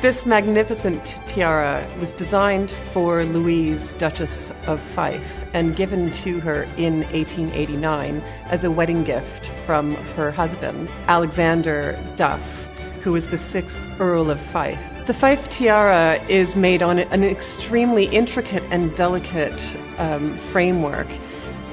This magnificent tiara was designed for Louise, Duchess of Fife, and given to her in 1889 as a wedding gift from her husband, Alexander Duff, who was the sixth Earl of Fife. The Fife tiara is made on an extremely intricate and delicate um, framework,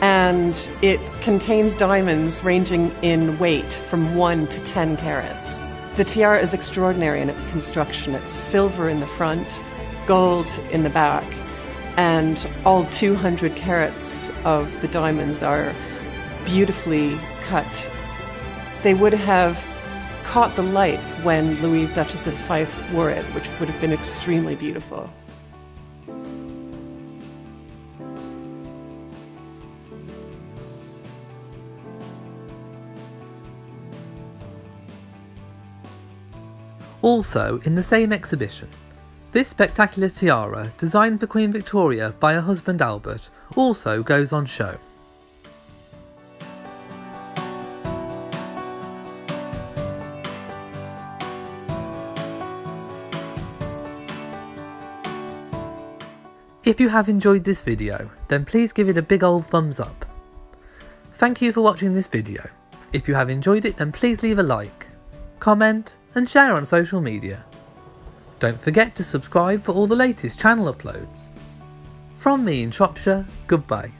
and it contains diamonds ranging in weight from 1 to 10 carats. The tiara is extraordinary in its construction. It's silver in the front, gold in the back, and all 200 carats of the diamonds are beautifully cut. They would have caught the light when Louise, Duchess of Fife, wore it, which would have been extremely beautiful. Also, in the same exhibition, this spectacular tiara, designed for Queen Victoria by her husband Albert, also goes on show. If you have enjoyed this video, then please give it a big old thumbs up. Thank you for watching this video. If you have enjoyed it then please leave a like, comment and share on social media. Don't forget to subscribe for all the latest channel uploads. From me in Shropshire, goodbye.